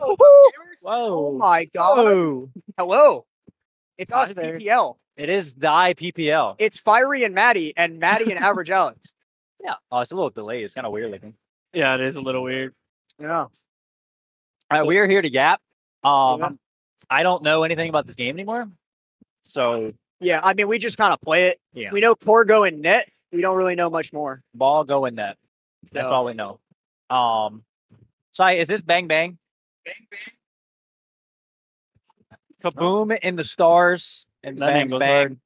Oh Whoa. my god. Hello. It's Hi us there. PPL. It is the IPPL. It's Fiery and Maddie and Maddie and Average Alex. Yeah. Oh, it's a little delayed. It's kind of weird looking. Yeah, it is a little weird. Yeah. All right, we are here to Gap. Um, Yeah. I don't know anything about this game anymore. So Yeah, I mean we just kind of play it. Yeah. We know Porgo and Net. We don't really know much more. ball go in net. That's So- all we know. Um, Sai, is this bang bang? Bang bang. Kaboom in the stars and That bang bang. hard.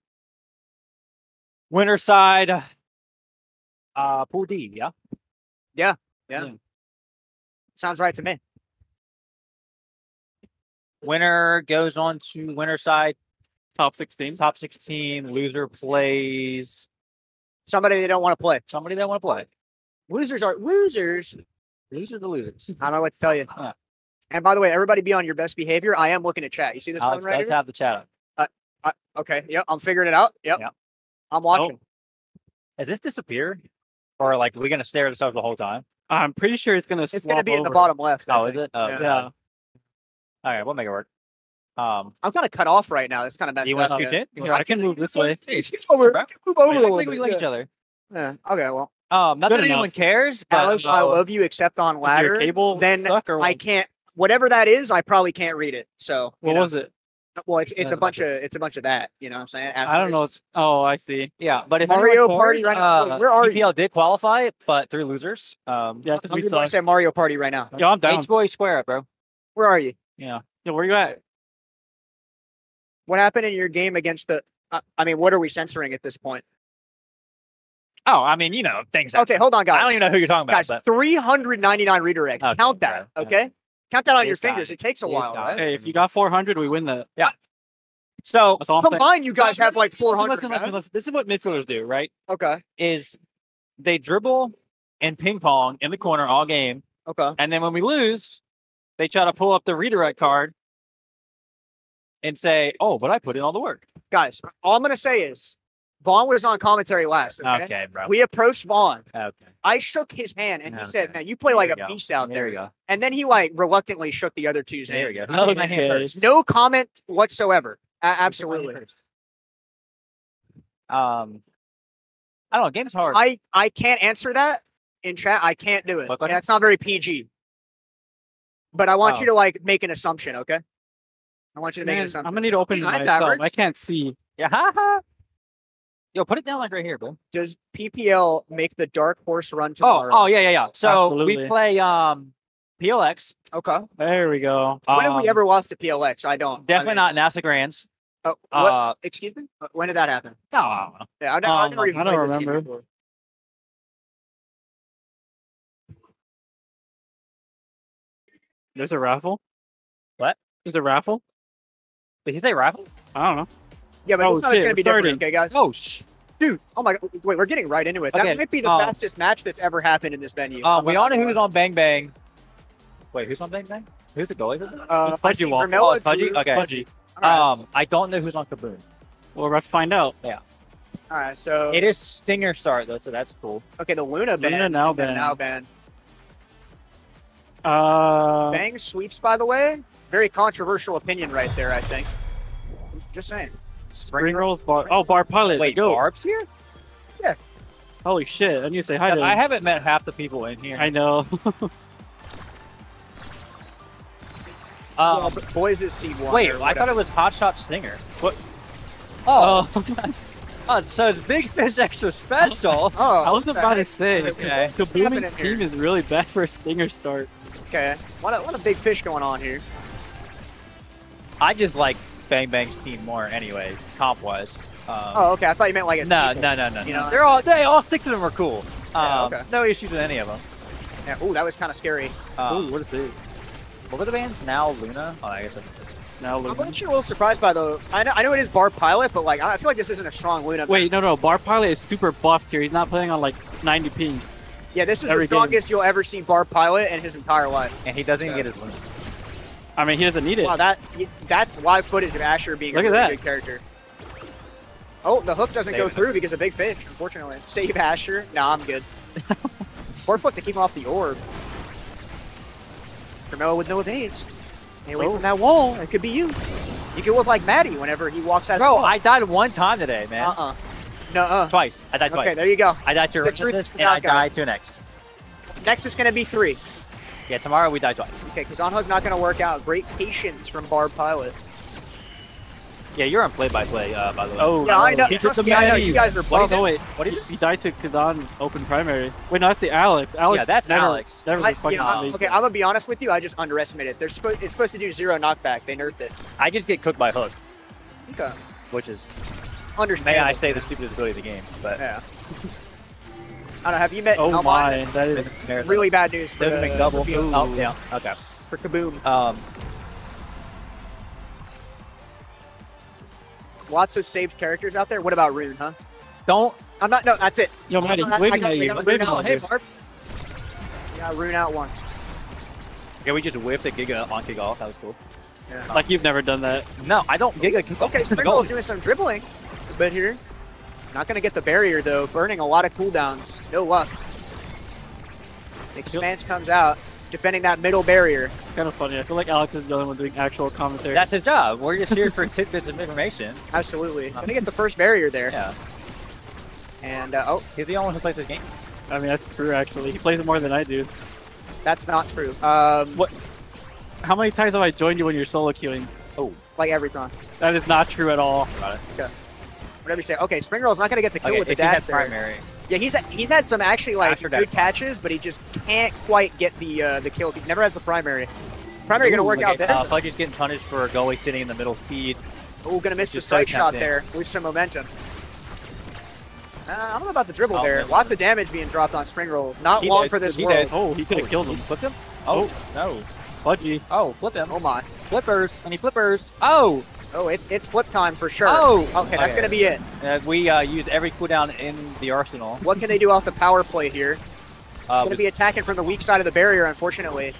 Winter side. Uh, pool D. Yeah. Yeah. Yeah. Sounds right to me. Winner goes on to winner side. Top 16. Top sixteen. Loser plays Somebody they don't want to play. somebody that want to play. Losers are losers. Losers the losers. I don't know what to tell you. Yeah. And by the way, everybody be on your best behavior. I am looking at chat. You see this Alex button right does here? have the chat up. Uh, okay. Yep. I'm figuring it out. Yep. Yep. I'm watching. Has this disappeared? Or like are we gonna stare at this the whole time? I'm pretty sure it's gonna. It's going to be in the bottom left. I Oh, is it? Oh, Yeah. Yeah. All right, we'll make it work. Um, I'm kind of cut off right now. It's kind of messed you want to up. scoot in? Here, I can move this way. Hey, Scoot over. bro. Move over a Wait, little like we like yeah. each other. Yeah. Okay. Well, Um, not Good that anyone cares, but Alex, I uh, love you, except on ladder. cable then I can't. Whatever that is, I probably can't read it. So you What know. was it? Well, it's it's a bunch of it's a bunch of that. You know what I'm saying? I don't know. Oh, I see. yeah. But if Mario anyone Party cares, right now- uh, where are you? PPL did qualify, but through losers. Um, Yeah, because I'm we just going to suck. say Mario Party right now. Yeah, I'm down. H boy square up, bro. Where are you? Yeah. Yo, where are you at? What happened in your game against the? Uh, I mean, what are we censoring at this point? Oh, I mean, you know, things. happen. Okay, hold on, guys. I don't even know who you're talking about. Guys, but 399 redirects. Okay, Count that. bro. Okay. Count that on your fingers. It takes a These while, guys. right? Hey, if you got 400, we win that. Yeah. So That's all I'm saying. Combined, you guys so have like listen, 400. Listen, listen, man. listen. This is what midfielders do, right? Okay. Is they dribble and ping pong in the corner all game, Okay. and then when we lose, they try to pull up the redirect card and say, "Oh, but I put in all the work." Guys, all I'm gonna say is, Vaughn was on commentary last. Okay. Okay, bro. We approached Vaughn. okay. I shook his hand and he said, "Man, you play like There a go. beast out There there." we go. And then he like reluctantly shook the other two's There hands. go. He He said, my hand No comment whatsoever. A- He took my hand absolutely. Um, I don't know. Game's hard. I I can't answer that in chat. I can't do it. That's not very PG. But I want Oh. you to like make an assumption, okay? I want you to make an assumption. I'm gonna need to open Hey, my average. I can't see. yeah. Ha, ha. Yo, put it down like right here, bro. Does PPL make the dark horse run Oh, tomorrow? oh yeah, yeah, yeah. So we play um PLX. okay. There we go. When have we Um, ever lost to PLX? I don't. I Definitely mean- not NASA Grands. Oh, what? Uh, Excuse me. Uh, When did that happen? no, I don't know. Yeah, I, don't- I Um, never even I don't played this game remember. There's a raffle. What? There's a raffle. Did he say raffle? I don't know. Yeah, but Oh, it's not shit, going to be different, okay, guys? Oh, shh. Dude, oh my god, wait, we're getting right into it. Okay, That might be the um, fastest match that's ever happened in this venue. Um, we not all know who's on Bang Bang. Wait, who's on Bang Bang? Who's the goalie? for that? Uh, It's Fudgy see Wall. Vermella, Oh, it's Fudgy? Okay. Fudgy. All right, Um, I don't know who's on Kaboom. Well, we're about to find out. Yeah. All right, so It is Stinger start though, so that's cool. okay, the Luna band, Luna now and then band. now band. Uh, Bang sweeps, by the way, very controversial opinion right there. I think. Just saying. Spring rolls bar. Oh, bar pilot. Wait, go. Barb's here? Yeah. Holy shit! I need to say hi to. I him. haven't met half the people in here. I know. Um, well, boys is seed one. wait, I thought it was Hotshot Stinger. What? Oh, oh, oh, so it's Big Fish Extra Special. Oh, I was what the about to say. Okay. The What's happening Booming's here? team is really bad for a stinger start. Okay, what a, what a big fish going on here. I just like Bang Bang's team more, anyway, comp wise. Um, Oh, okay. I thought you meant like it's no, people. no, no, no, you no. know? They're all they all six of them are cool. Yeah, Um, okay. No issues with any of them. Yeah, ooh, that was kind of scary. Um, Ooh, what is it? what were the bands? Now Luna. Oh, I guess. That's Now Luna. I'm Luna. actually a little surprised by the. I know, I know it is Bar Pilot, but like I feel like this isn't a strong Luna. band. Wait, no, no. Bar pilot is super buffed here. He's not playing on like 90 ping. Yeah, this is every the game. strongest you'll ever see Bar Pilot in his entire life. and he doesn't even get his Luna. I mean, he doesn't need it. Wow, that that's live footage of Asher being Look a at really that. good character. Oh, the hook doesn't go Saving it. through because of big fish. Unfortunately, save Asher. Nah, I'm good. Four foot to keep him off the orb. Carmelo with no evades. Stay away Oh. from that wall. It could be you. You can with like Maddie whenever he walks out. Bro, I died one time today, man. Uh uh. No uh. Twice. I died twice. Okay, there you go. I died to The truth resistance is and I out, guys. died to an X. Next is gonna be three. Yeah, tomorrow we die twice. Okay, because on hook not gonna work out. Great patience from Barb Pilot. Yeah, you're on play-by-play, uh, by the way. Oh, Yeah, I know. He took Trust the me, I know. You guys are What Oh, do you What do you He died to Kazan open primary. Wait, no, that's the Alex. Alex. that's never, Alex. Never I, was fucking yeah, amazing. okay, I'm gonna be honest with you. I just underestimated it. They're supposed. It's supposed to do zero knockback. They nerfed it. I just get cooked by hook, Okay. which is, Understand. may I say, the stupidest ability of the game. But Yeah. I don't know. Have you met? Oh Almond? my, that is. Really bad news for Doesn't the, make double. for, Oh, yeah. Okay. for Kaboom. Um, Lots of saved characters out there. What about Rune, huh? don't. I'm not. No, that's it. Yo, That's Maddie, all- he's I- I waving at you. Rune waving out. at hey, you. Barb. Yeah, Rune out once. Yeah, we just whiffed a Giga on kickoff. That was cool. Yeah. Like you've never done that. No, I don't Giga kick Okay, Springball's doing some dribbling a bit here. Not gonna get the barrier though. Burning a lot of cooldowns. No luck. Expanse comes out, defending that middle barrier. It's kind of funny. I feel like Alex is the only one doing actual commentary. That's his job. We're just here for tidbits of information. Absolutely. Gonna get the first barrier there. Yeah, And uh, oh, he's the only one who plays this game. I mean, that's true. Actually, he plays it more than I do. that's not true. Um, What? How many times have I joined you when you're solo queuing? Oh. Like every time. That is not true at all. About it. Whatever you say. Okay, Springroll's not gonna get the kill Okay, with the if he had there. primary, Yeah, he's he's had some actually like good catches, but he just can't quite get the uh, the kill. He never has the primary. Primary gonna work look out okay, there. uh, Fudgy's getting punished for a goalie sitting in the middle speed. Oh, gonna miss the strike shot tempting. there. Lose some momentum. Uh, I don't know about the dribble Oh, there. Lots of damage being dropped on spring rolls. Not He long did. for this He world. did. Oh, he could have Oh, killed him. Flipped him? Oh, no. Pudgy. Oh, flip him. Oh my. Flippers. Any flippers? Oh, Oh, it's it's flip time for sure. Oh! okay, that's gonna be it. uh, we uh, used every cooldown in the arsenal. What can they do off the power play here? Uh, Gonna be attacking from the weak side of the barrier, unfortunately.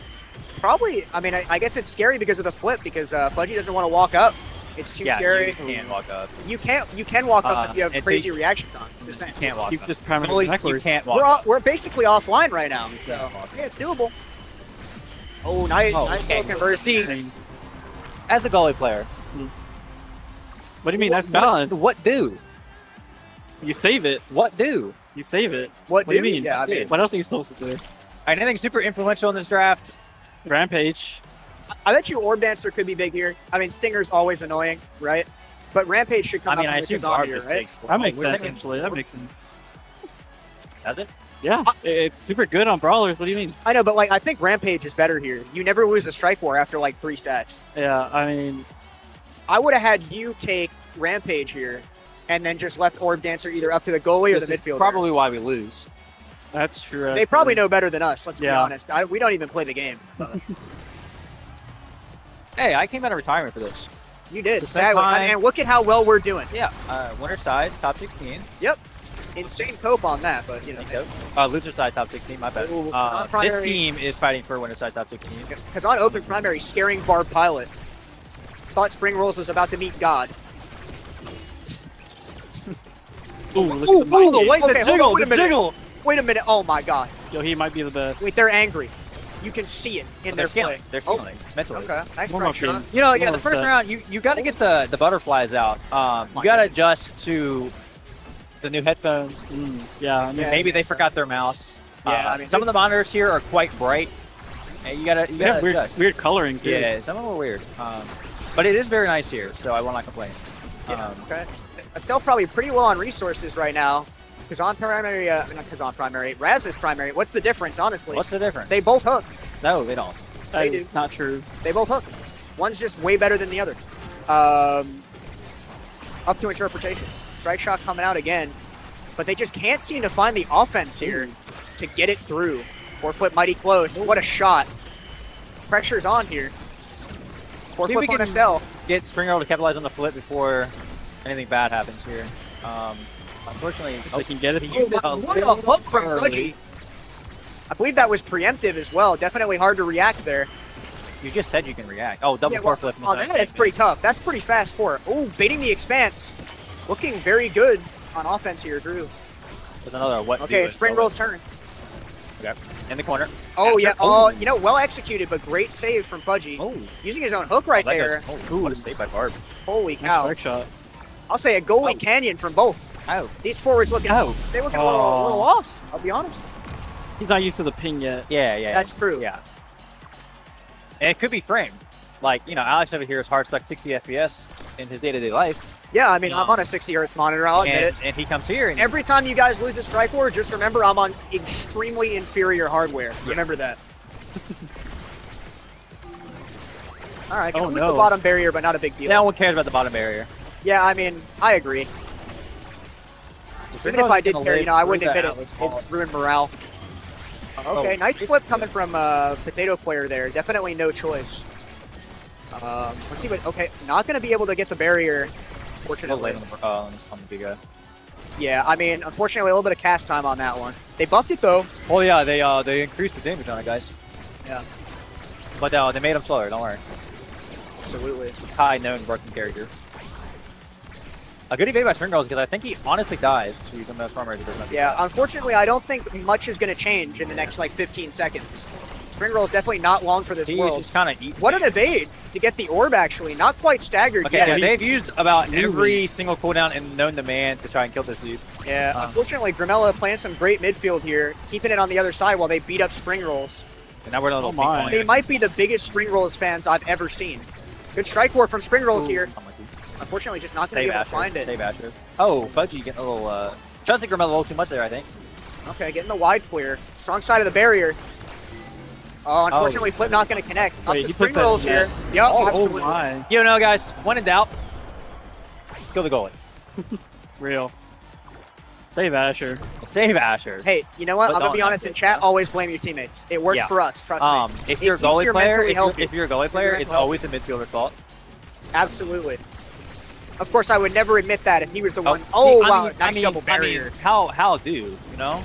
Probably. I mean, I, I guess it's scary because of the flip because uh, Fudgy doesn't want to walk up. It's too yeah, scary. you can't walk up. You can't you can walk up Uh, if you have crazy take- reaction time. Just saying. You can't walk Keep up. just primary Goalie, you backwards. can't walk We're up. all, we're basically offline right now, so yeah, it's doable. Oh, nice, Oh, nice okay. little conversion. As a goalie player, what do you mean? That's what- balance. What do? You save it. What do? You save it. What, What do you mean? Yeah, I mean, What else are you supposed to do? Anything super influential in this draft? Rampage. I bet you Orb Dancer could be big here. I mean, Stinger's always annoying, right? But Rampage should come I come mean, up I with assume his on Barb here, right? That makes sense, actually. That makes sense. Does it? Yeah, it's super good on brawlers. What do you mean? I know, but like, I think Rampage is better here. You never lose a strike war after like three sets. Yeah, I mean, I would have had you take Rampage here, and then just left Orb Dancer either up to the goalie or This the is midfielder. probably why we lose. that's true. They probably know better than us. Let's be honest. I, we don't even play the game. Hey, I came out of retirement for this. you did, The sadly. time- and look at how well we're doing. Yeah, uh, winner side, top 16. Yep. Insane cope on that, but you know, Think of- Uh, loser side, top 16, my bad. Ooh, Uh, this team is fighting for winner side, top 16. because on open primary, scaring Barb Pilot. Thought Spring Rolls was about to meet God. Ooh, look Ooh, at the ooh, mic. wait, the Okay, jiggle, hold on, the jiggle. Wait a minute. Oh my God. Yo, he might be the best. Wait, they're angry. You can see it in They're their scaling. play. They're Oh, mentally. okay. Nice Warm-up strike shot. game. You know, yeah, the first set. round, you, you got to get the, the butterflies out. Um, you got to adjust to the new headphones. Mm, yeah, I mean, Yeah. Maybe they forgot their mouse. Yeah, Uh, I mean, some of the monitors here are quite bright. And you gotta, you gotta weird, adjust. weird coloring too. Yeah, some of them are weird. Um, but it is very nice here, so I will not complain. Yeah, Um, okay. Estelle probably pretty well on resources right now. Kazan primary, uh, not Kazan primary, Rasmus primary. What's the difference, honestly? what's the difference? they both hook. no, they don't. That They is do. not true. They both hook. One's just way better than the other. Um, up to interpretation. Strike shot coming out again, but they just can't seem to find the offense here to get it through. Four foot mighty close. What a shot. Pressure's on here. Four See if foot we point can- Estelle. Get Springer to capitalize on the flip before anything bad happens here. Um, unfortunately, If they can get it. he used it What a hook from early. Fudgy. I believe that was preemptive as well. Definitely hard to react there. You just said you can react. Oh, double Yeah, core well, flip. on that, it's pretty tough. That's pretty fast core. Oh, baiting the expanse. Looking very good on offense here, Drew. With another what? Okay, it's Spring. Roll's turn. In the corner. Oh Gotcha. yeah. Oh, uh, you know, well executed, but great save from Fudgy. Oh, Using his own hook right that there. guy's- oh, what a save by Barb. Holy cow! strike shot. I'll say a goalie Oh. canyon from both. Oh. These forwards looking, Oh. they looking a, little, a little Oh. lost. I'll be honest. He's not used to the ping yet. Yeah, yeah. That's true. Yeah. And it could be framed. Like, you know, Alex over here is hard spec 60 FPS in his day to day life. Yeah, I mean, I'm on a 60 hertz monitor. I'll admit And, it. and he comes here and Every time you guys lose a strike war, just remember I'm on extremely inferior hardware. Remember that. All right, Oh, move the bottom barrier, but not a big deal. no one cares about the bottom barrier. Yeah, I mean, I agree. Even if I did care, you know, I wouldn't admit it. It ruined morale. Okay, Oh, nice flip coming from uh, potato player there. Definitely no choice. Um, let's see what. Okay, not going to be able to get the barrier. Fortunately, on the, uh, on the big guy. yeah. I mean, unfortunately, a little bit of cast time on that one. They buffed it though. Oh yeah, they uh they increased the damage on it, guys. Yeah. But uh, they made him slower. Don't worry. Absolutely. High known broken character. A good evade by String Girls because I think he honestly dies to the most farmer. Yeah. Unfortunately, I don't think much is going to change in the next like 15 seconds. Spring roll is definitely not long for this He's world. just kind of eating. What an evade to get the orb. Actually, not quite staggered Okay, yet. yeah, they've used about Newly. every single cooldown in known to man to try and kill this dude. Yeah, Uh. unfortunately, Grimella playing some great midfield here, keeping it on the other side while they beat up Spring Rolls. And now we're in a little Oh my. They might be the biggest Spring Rolls fans I've ever seen. Good strike war from Spring Rolls Ooh. here. I'm with you. Unfortunately, just not going to Save be able Asher. to find it. Save Asher. Oh, Fudgy getting a little. uh Trusting Grimella a little too much there, I think. Okay, getting the wide clear. Strong side of the barrier. Oh, unfortunately, Flip not going to connect. Up Wait, to Spring Rolls here. net. Yep, Oh, oh my. You know, guys, when in doubt, kill the goalie. Real. Save Asher. Save Asher. Hey, you know what? But I'm going to be honest in chat. Always blame your teammates. It worked Yeah. for us. Trust Um, me. if you're a goalie you're player, if you're, if you're a goalie player, it's always a midfielder's fault. Absolutely. Of course, I would never admit that if he was the one. see, Oh, I wow. mean- nice I mean, double I mean, barrier. how how do you know?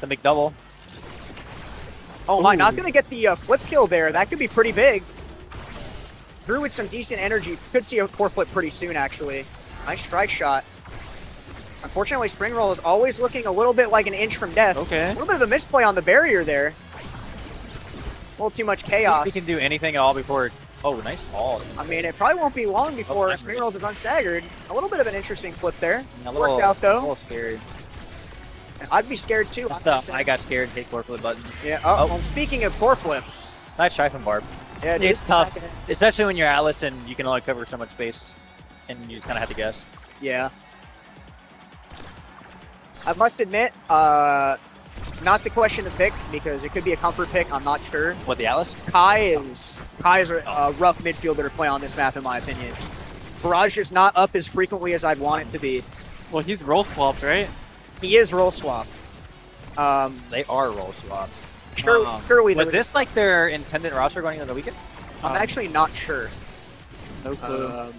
The McDouble. Oh my, Ooh. not gonna get the uh, flip kill there. That could be pretty big. Drew with some decent energy. Could see a core flip pretty soon, actually. Nice strike shot. Unfortunately, Spring Roll is always looking a little bit like an inch from death. Okay. A little bit of a misplay on the barrier there. A little too much chaos. He can do anything at all before. Oh, nice ball. I mean, it probably won't be long before nice Spring. Rolls is unstaggered. A little bit of an interesting flip there. A Worked out, though. A little scary. I'd be scared too. Just, I'm just saying. I got scared. Hit core flip button. Yeah. Oh, Oh. and speaking of core flip, Nice try from Barb. yeah, It's tough, attacking especially when you're Atlas and you can only cover so much space, and you just kind of have to guess. Yeah. I must admit, uh, not to question the pick because it could be a comfort pick. I'm not sure. What the Alice? Kai is Kai is a, a rough midfielder to play on this map, in my opinion. Barrage is not up as frequently as I'd want it to be. Well, he's roll swapped, right? He is roll swapped. Um, They are roll swaps. sure, Um, surely Was there- this like their intended roster going into the weekend? I'm actually not sure. No clue. Um,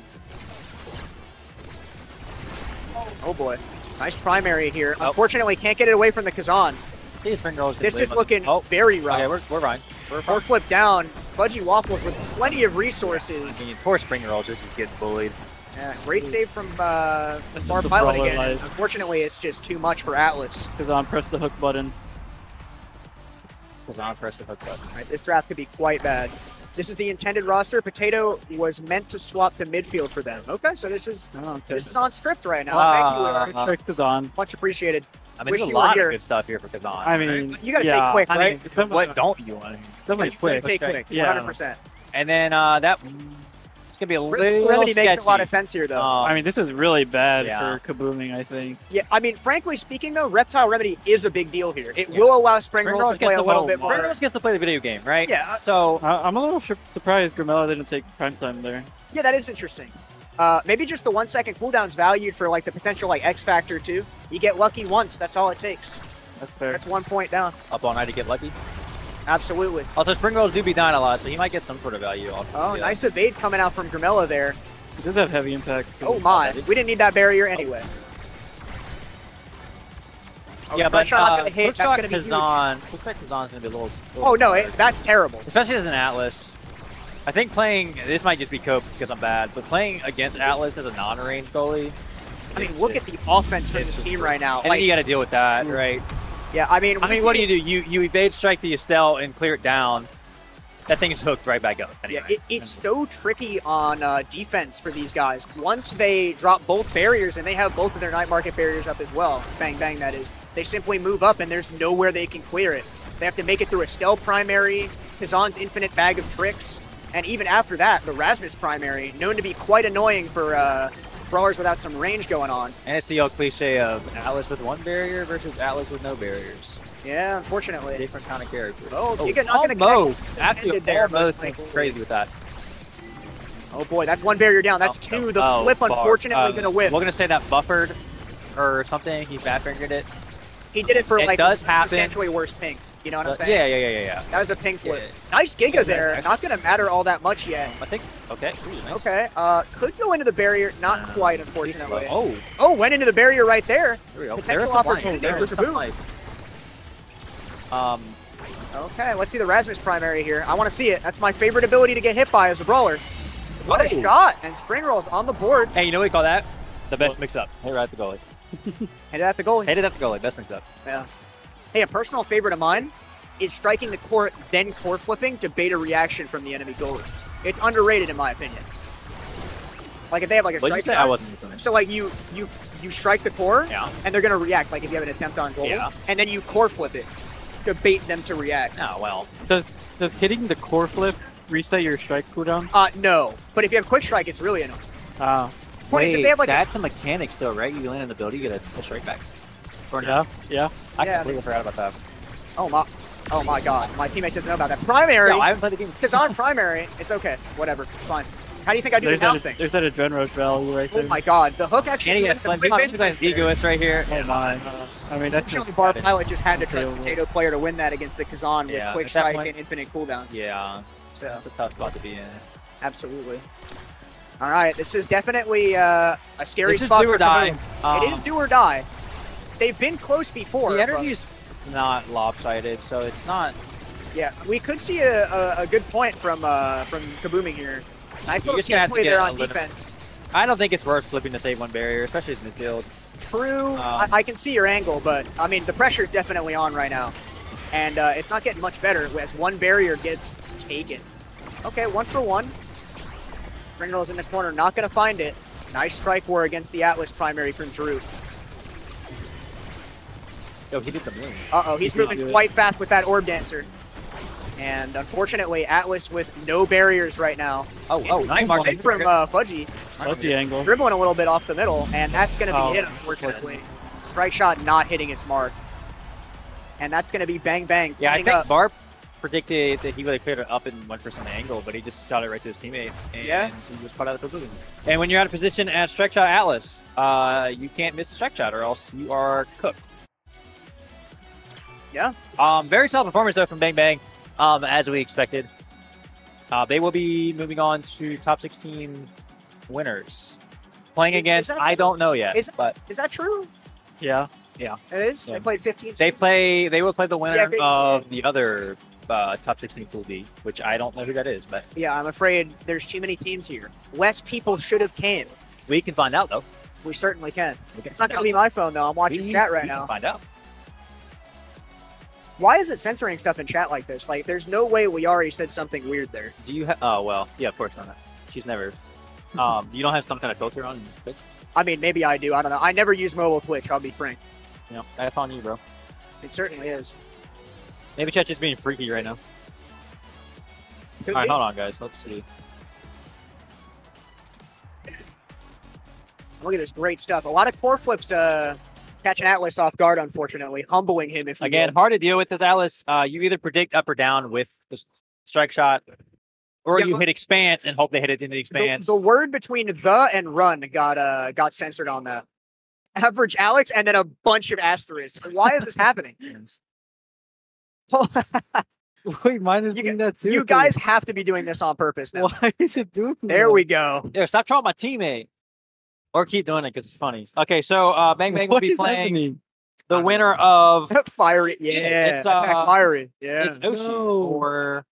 oh boy, nice primary here. Oh. Unfortunately, can't get it away from the Kazan. These spring girls. This is looking Oh, very rough. okay, we're, we're fine. We're Four fine. flip down. Fudgy Waffles with plenty of resources. I mean, poor spring rolls just get bullied. Yeah, great save from uh, from Bar Pilot again. life. Unfortunately, it's just too much for Atlas. Kazan press the hook button. Because I'm press the hook button. Right, this draft could be quite bad. This is the intended roster. Potato was meant to swap to midfield for them. Okay, so this is Oh, okay. this is on script right now. Thank you, Uh, Larry. Good trick Kazan. Much appreciated. I mean, Wish there's a you lot of good stuff here for Kazan. I mean, You gotta yeah, pay quick, I mean, it's what don't you want? it's definitely quick. Pay quick, Yeah. 100%. And then uh, that it's gonna be a little Remedy sketchy. makes a lot of sense here, though. Um, I mean, this is really bad Yeah. for kabooming. I think. yeah, I mean, frankly speaking, though, Reptile Remedy is a big deal here. It Yeah. will allow Spring Spring Rolls to play gets a to little bit more. Spring Girls gets to play the video game, right? Yeah. So I, I'm a little surprised Grimella didn't take prime time there. Yeah, that is interesting. Uh, maybe just the one second cooldown's valued for like the potential like X factor too. You get lucky once, that's all it takes. That's fair. That's one point down. up all night to get lucky. Absolutely. Also, Spring Girls do be dying a lot, so he might get some sort of value off. Oh, yeah. nice evade coming out from Grimella there. It does have heavy impact. Oh my, we didn't need that barrier anyway. Oh, Yeah, the but shot not uh, gonna hit. That's Hookshot gonna be huge. Kazan, Hookshot Kazan's gonna be a little. little Oh no, it, that's terrible. especially as an Atlas. I think playing this might just be cope because I'm bad, but playing against Atlas as a non-range goalie, I mean, look at the offense from this team right now. and then Like, you got to deal with that, Mm. right? Yeah, I mean, I mean, what do you do? You you evade strike the Estelle and clear it down. That thing is hooked right back up. Anyway. Yeah, it, it's so tricky on uh, defense for these guys. Once they drop both barriers, and they have both of their night market barriers up as well, bang bang that is, they simply move up and there's nowhere they can clear it. They have to make it through Estelle primary, Kazan's infinite bag of tricks, and even after that, the Rasmus primary, known to be quite annoying for uh, brawlers without some range going on. and it's the old cliche of Atlas with one barrier versus Atlas with no barriers. Yeah, unfortunately. Different kind of character. Oh, Giga not gonna connect. almost. After there, almost most went crazy with that. Oh boy, that's one barrier down. That's Oh, two. The oh, flip, unfortunately, Um, gonna whip. We're gonna say that buffered or something. He fat fingered it. He did it for It like does happen. worse ping. You know what I'm saying? yeah, yeah, yeah, yeah, yeah. That was a pink flip. Nice Giga there. Not going to matter all that much yet. I think. Okay. Okay. Uh, could go into the barrier. Not Uh, quite, unfortunately. Oh, Oh, went into the barrier right there. there we go. Potential There's some life. opportunity There's for Kaboom. life. Um, Okay, let's see the Rasmus primary here. I want to see it. That's my favorite ability to get hit by as a brawler. What a shot! And Spring Rolls on the board. hey, you know what we call that? The best mix-up. Hey, right at the goalie. Headed at the goalie. Headed at the goalie. Best mix-up. Yeah. Hey, a personal favorite of mine is striking the core, then core flipping to bait a reaction from the enemy goalie. It's underrated in my opinion. Like if they have like a you strike? I wasn't listening. So like you you you strike the core, Yeah. and they're gonna react. Like if you have an attempt on goal, Yeah. and then you core flip it to bait them to react. Oh well. Does does hitting the core flip reset your strike cooldown? Uh, no. But if you have quick strike, it's really annoying. Ah, Point is, if they have like that's a mechanic, so right? You land in the building, you get a, a strike back. Or yeah, yeah. I Yeah. completely forgot about that. oh my, oh my god, my teammate doesn't know about that primary. No, I haven't played the game. Because on primary, it's okay, whatever, it's fine. How do you think I do There's that, thing? there's that adrenaline value right there. Oh my god, the hook actually. And went gets the Basically, defense an egoist right here. Oh my. Uh, I mean, that's just Bar Pilot just had to trust the potato player to win that against the Kazan with quick strike point- and infinite cooldown. Yeah, So that's a tough spot to be in. absolutely. All right, this is definitely uh, a scary This is spot do or for die. Kaboom. it Um, is do or die. They've been close before. The but- energy's not lopsided, so it's not. Yeah, we could see a, a, a good point from uh, from Kabooming here. Nice You're little team have to play get there on little- defense. I don't think it's worth flipping to save one barrier, especially as midfield. True. I, Um, I can see your angle, but I mean the pressure's definitely on right now, and uh, it's not getting much better as one barrier gets taken. Okay, one for one. Ringrol's in the corner, not gonna find it. Nice strike war against the Atlas primary from Drew. Yo, he did the move. Uh oh, he's He did moving good. quite fast with that orb dancer. And unfortunately, Atlas with no barriers right now. Oh, oh, night mark. One from uh, Fudgy. love the angle. dribbling a little bit off the middle, and that's going to be Oh, hit, unfortunately. Strike shot not hitting its mark. And that's going to be bang bang. Yeah, I pointing think up. Barb predicted that he would have cleared it up and went for some angle, but he just shot it right to his teammate, and Yeah. he was caught out of the position. And when you're out of position as strike shot Atlas, uh, you can't miss the strike shot, or else you are cooked. Yeah. Um, very solid performance though from Bang Bang, um, as we expected. Uh, they will be moving on to top 16 winners. Playing Is- is against, that I don't know yet, Is- but Is that true? Yeah. yeah, It is? Yeah. They played 15 they play. They will play the winner Yeah, of the other uh, top 16 pool D, which I don't know who that is, but Yeah, I'm afraid there's too many teams here. Less people should have came. we can find out though. We certainly can. We can It's not going to be my phone, though. I'm watching We- chat right we can now. Find out. Why is it censoring stuff in chat like this? Like, there's no way we already said something weird there. Do you have? Oh well, yeah, of course not. She's never. Um, you don't have some kind of filter on Twitch? I mean, maybe I do. I don't know. I never use mobile Twitch, I'll be frank. You know, that's on you, bro. It certainly is. Maybe chat's just being freaky right now. Could All right, be. hold on, guys. Let's see. Look at this great stuff. A lot of core flips uh, catching Atlas off guard, unfortunately, humbling him. If Again, will. hard to deal with with Atlas. Uh, you either predict up or down with the strike shot, or Yeah, you hit expanse and hope they hit it into the the, expanse. the word between the and run got uh got censored on that. Average Alex and then a bunch of asterisks. Why is this happening? Wait, mine is You doing that too. you guys have to be doing this on purpose now. Why is it doing There that? we go. Yo, stop trolling my teammate. Or keep doing it because it's funny. Okay, so uh, Bang Bang will be playing happening? the winner of fiery, yeah. It's, uh, fiery, yeah. it's Oshi No. or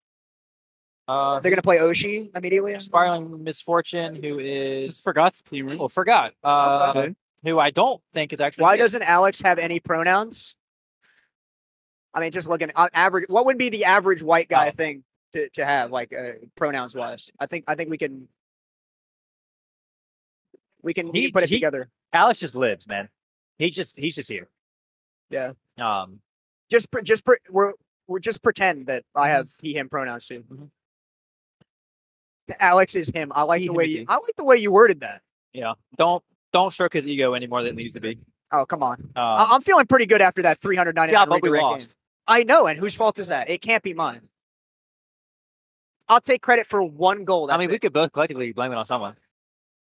uh, They're gonna play Oshi immediately. Spiraling Misfortune, who is Just forgot the team. Right? oh forgot uh, Okay. who I don't think is actually Why good. doesn't Alex have any pronouns? I mean, just looking uh, average. What would be the average white guy Oh. thing to, to have, like uh, pronouns wise? I think I think we can we can, we can put it he- together. Alex just lives, man. He just he's just here. Yeah. Um, Just just we're we're just pretend that I Mm-hmm. have he him pronouns too. Mhm. Alex is him. I like He, the way you. I like the way you worded that. Yeah. Don't don't stroke his ego any more than it needs to be. Oh come on, uh, I- I'm feeling pretty good after that 399. Yeah, but we lost. game. I know, and whose fault is that? It can't be mine. I'll take credit for one goal. I mean, it. we could both collectively blame it on someone.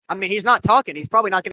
I mean, he's not talking. He's probably not going.